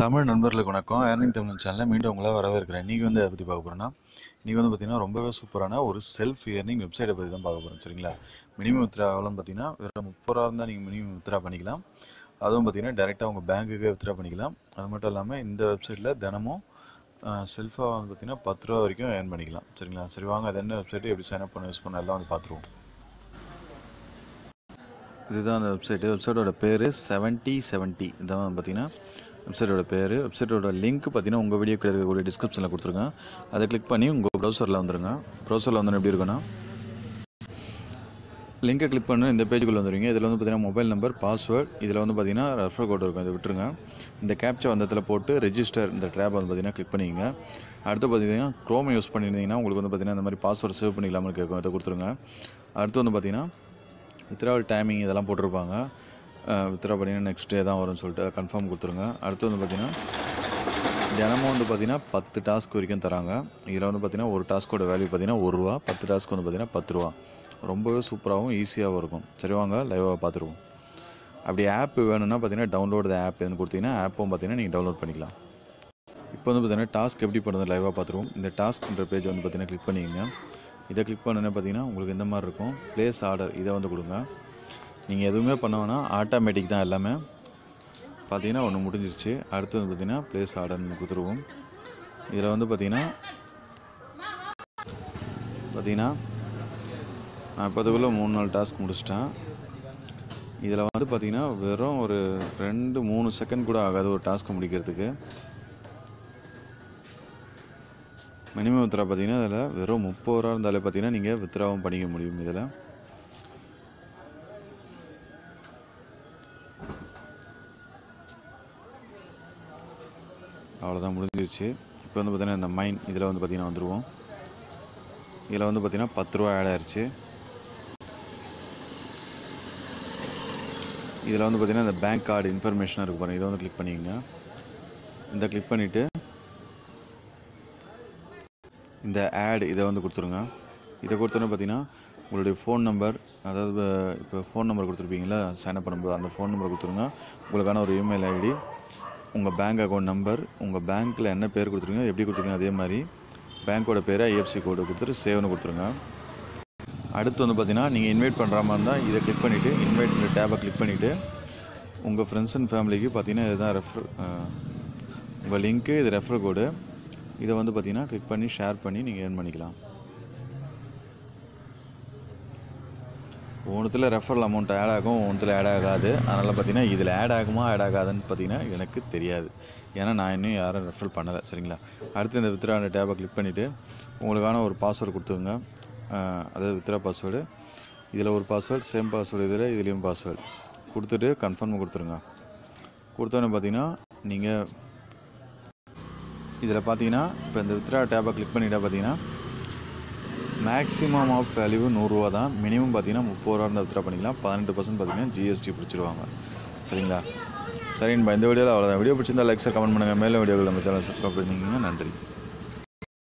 தமிழ் நண்பர்களுக்கு வணக்கம். ஏர்னிங் தமிழ் சேனலில் மீண்டும் உங்களை வரவேற்கிறேன். இன்றைக்கி வந்து அதை பற்றி பார்க்க போகிறோன்னா இன்றைக்கி வந்து பார்த்திங்கன்னா ரொம்பவே சூப்பரான ஒரு செல்ஃப் ஏர்னிங் வெப்சைட்டை பற்றி தான் பார்க்க போகிறோம் சரிங்களா? மினிமம் வித்ரா எவ்வளோன்னு பார்த்தீங்கன்னா வெறும் முப்பது ரூபா இருந்தால் நீங்கள் மினிமம் வித்ரா பண்ணிக்கலாம். அதுவும் பார்த்தீங்கன்னா டேரெக்டாக உங்கள் பேங்க்குக்கு வித்ரா பண்ணிக்கலாம். அது மட்டும் இல்லாமல் இந்த வெப்சைட்டில் தினமும் செல்ஃபாக வந்து பார்த்திங்கன்னா பத்து ரூபா வரைக்கும் ஏர்ன் பண்ணிக்கலாம். சரிங்களா? சரி வாங்க அது என்ன வெப்சைட்டு எப்படி சைன் அப் பண்ண யூஸ் பண்ண எல்லாம் வந்து பார்த்துருவோம் இதுதான் அந்த வெப்சைட்டு வெப்சைட்டோட பேர் செவன்ட்டி செவன்ட்டி இதான் வந்து பார்த்தீங்கன்னா வெப்சைட்டோட பேர் வெப்சைட்டோட லிங்க் பார்த்தீங்கன்னா உங்கள் வீடியோ கீழே இருக்கக்கூடிய டிஸ்கிரிப்ஷனில் கொடுத்துருங்க அதை கிளிக் பண்ணி உங்கள் ப்ரௌசரில் வந்துருங்க. ப்ரௌசரில் வந்து எப்படி இருக்குன்னா லிங்கை கிளிக் பண்ணி இந்த பேஜுக்குள்ளே வந்துருவீங்க. இதில் வந்து பார்த்தீங்கன்னா மொபைல் நம்பர் பாஸ்வேர்ட் இதில் வந்து பார்த்தீங்கன்னா ரெஃபர் கோட் இருக்கும். இதை விட்டுருங்க. இந்த கேப்ச்சா வந்ததில் இடத்துல போட்டு ரெஜிஸ்டர் இந்த ட்ராப் வந்து பார்த்தீங்கன்னா கிளிக் பண்ணிக்கோங்க. அடுத்து பார்த்தீங்கன்னா க்ரோம் யூஸ் பண்ணியிருந்தீங்கன்னா உங்களுக்கு வந்து பார்த்தீங்கன்னா இந்த மாதிரி பாஸ்வேர்ட் சேவ் பண்ணிக்கலாம்னு கேட்கும். இதை கொடுத்துருங்க. அடுத்து வந்து பார்த்தீங்கன்னா வித்ராவல் டைமிங் இதெல்லாம் போட்டிருப்பாங்க. வித்ரா பண்ணிங்கன்னா நெக்ஸ்ட் டே தான் வரும்னு சொல்லிட்டு கன்ஃபார்ம் கொடுத்துருங்க. அடுத்து வந்து பார்த்தீங்கன்னா தினமும் வந்து பார்த்தீங்கன்னா பத்து டாஸ்க் வரைக்கும் தராங்க. இதில் வந்து பார்த்திங்கன்னா ஒரு டாஸ்க்கோட வேல்யூ பார்த்தீங்கன்னா ஒரு ரூபா பத்து டாஸ்க் வந்து பார்த்தீங்கன்னா பத்து ரூபா. ரொம்பவே சூப்பராகவும் ஈஸியாகவும் இருக்கும். சரி வாங்க லைவாக பார்த்துருவோம். அப்படி ஆப் வேணும்னா பார்த்தீங்கன்னா டவுன்லோட் ஆப் எதுன்னு கொடுத்தீங்கன்னா ஆப்பும் பார்த்தீங்கன்னா நீங்கள் டவுன்லோட் பண்ணிக்கலாம். இப்போ வந்து பார்த்தீங்கன்னா டாஸ்க் எப்படி பண்ணுறது லைவாக பார்த்துருவோம். இந்த டாஸ்க்ன்ற பேஜ் வந்து பார்த்திங்கன்னா கிளிக் பண்ணிக்கோங்க. இதை கிளிக் பண்ணுன்னா பார்த்தீங்கன்னா உங்களுக்கு இந்த மாதிரி இருக்கும்? ப்ளேஸ் ஆர்டர் இதை வந்து கொடுங்க. நீங்கள் எதுவுமே பண்ண வேணாம். ஆட்டோமேட்டிக் தான் எல்லாமே. பார்த்தீங்கன்னா ஒன்று முடிஞ்சிருச்சு. அடுத்து வந்து பார்த்திங்கன்னா ப்ளேஸ் ஆர்டர்னு கொடுத்துருவோம். இதில் வந்து பார்த்திங்கன்னா பார்த்தீங்கன்னா நான் இப்போதுக்குள்ளே மூணு நாலு டாஸ்க் முடிச்சிட்டேன். இதில் வந்து பார்த்திங்கன்னா வெறும் ஒரு ரெண்டு மூணு செகண்ட் கூட ஆகாது ஒரு டாஸ்க் முடிக்கிறதுக்கு. மினிமம் வித்ரா பார்த்தீங்கன்னா இதில் வெறும் முப்பது ரூபா இருந்தாலே பார்த்தீங்கன்னா நீங்கள் வித்ராவும் பண்ணிக்க முடியும் இதில். அவ்வளோதான் முடிஞ்சிருச்சு. இப்போ வந்து பார்த்திங்கன்னா இந்த மைன் இதில் வந்து பார்த்திங்கன்னா வந்துடுவோம் இதில் வந்து பார்த்திங்கன்னா பத்து ரூபா ஆட் ஆயிடுச்சு இதில் வந்து பார்த்தீங்கன்னா இந்த பேங்க் கார்டு இன்ஃபர்மேஷனாக இருக்குது பாருங்கள் இதை வந்து கிளிக் பண்ணிக்கங்க. இந்த கிளிக் பண்ணிவிட்டு இந்த ஆட் இதை வந்து கொடுத்துருங்க. இதை கொடுத்தோன்னே பார்த்தீங்கன்னா உங்களுடைய ஃபோன் நம்பர் அதாவது இப்போ ஃபோன் நம்பர் கொடுத்துருப்பீங்களா சைன் அப் பண்ணும்போது அந்த ஃபோன் நம்பர் கொடுத்துருங்க. உங்களுக்கான ஒரு இமெயில் ஐடி உங்கள் பேங்க் அக்கௌண்ட் நம்பர் உங்கள் பேங்க்கில் என்ன பேர் கொடுத்துருங்க எப்படி கொடுத்துருங்க அதே மாதிரி பேங்க்கோட பேர் ஐஎஃப்சி கோடு கொடுத்துட்டு சேவ்னு கொடுத்துருங்க. அடுத்து வந்து பார்த்தீங்கன்னா நீங்கள் இன்வைட் பண்ணுற மாதிரி இருந்தால் இதை கிளிக் பண்ணிவிட்டு இன்வைட் டேபை கிளிக் பண்ணிவிட்டு உங்கள் ஃப்ரெண்ட்ஸ் அண்ட் ஃபேமிலிக்கு பார்த்தீங்கன்னா இதுதான் ரெஃபர் உங்கள் லிங்க்கு இது ரெஃபர் கோடு இதை வந்து பார்த்தீங்கன்னா கிளிக் பண்ணி ஷேர் பண்ணி நீங்கள் ஏர்ன் பண்ணிக்கலாம். ஒன்றுத்தில் ரெஃபரல் அமௌண்ட் ஆட் ஆகும் ஒன்றுத்தில் ஆட் ஆகாது. அதனால் பார்த்தீங்கன்னா இதில் ஆட் ஆகுமா ஆட் ஆகாதுன்னு பார்த்தீங்கன்னா எனக்கு தெரியாது. ஏன்னா நான் இன்னும் யாரும் ரெஃபர் பண்ணலை சரிங்களா? அடுத்து இந்த வித்ரா டேபை கிளிக் பண்ணிவிட்டு உங்களுக்கான ஒரு பாஸ்வேர்டு கொடுத்துருங்க. அதாவது வித்ரா பாஸ்வேர்டு இதில் ஒரு பாஸ்வேர்டு சேம் பாஸ்வேர்டு இதில் இதுலேயும் பாஸ்வேர்டு கொடுத்துட்டு கன்ஃபார்ம் கொடுத்துருங்க. கொடுத்தோன்னே பார்த்தீங்கன்னா நீங்கள் இதில் பார்த்தீங்கன்னா இப்போ இந்த வித்ரா டேபை கிளிக் பண்ணிவிட்டால் பார்த்தீங்கன்னா மேக்ஸிமம் ஆஃப் வேல்யூ நூறுரூவா தான். மினிமம் பார்த்தீங்கன்னா முப்பது ரூபா இருந்தால் வித்ரா பண்ணிக்கலாம். பதினெட்டு பர்சன்ட் பார்த்தீங்கன்னா ஜிஎஸ்டி பிடிச்சிருவாங்க. சரிங்களா? சரி இந்த வீடியோவில் அவ்வளோதான் வீடியோ பிடிச்சிருந்தா லைக் சார் கமெண்ட் பண்ணுங்கள் மேலே வீடியோவில் நம்ம சேனல் சப்ஸ்கிரைப் பண்ணிங்கன்னா நன்றி.